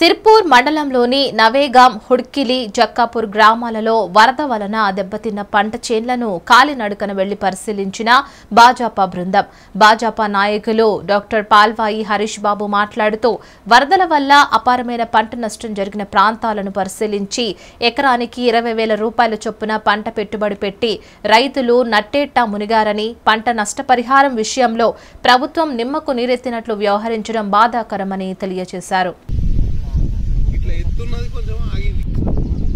సిర్పూర్ మండలంలోని నవేగాం హుడ్కిలి జక్కాపూర్ గ్రామాలలో వరద వలన దెబ్బతిన్న పంట చేన్లను కాలినడకన వెళ్ళి పరిశీలించిన భాజపా బృందం. భాజపా నాయకులు డాక్టర్ పాల్వాయి హరీష్ బాబు మాట్లాడుతూ వరదల వల్ల అపారమైన పంట నష్టం జరిగిన ప్రాంతాలను పరిశీలించి ఎకరానికి ఇరవై వేల రూపాయల చొప్పున పంట పెట్టుబడి పెట్టి రైతులు నట్టేట్టా మునిగారని పంట నష్టపరిహారం విషయంలో ప్రభుత్వం నిమ్మకు నీరెత్తినట్లు వ్యవహరించడం బాధాకరమని తెలియజేశారు. tú no dices cuándo se va.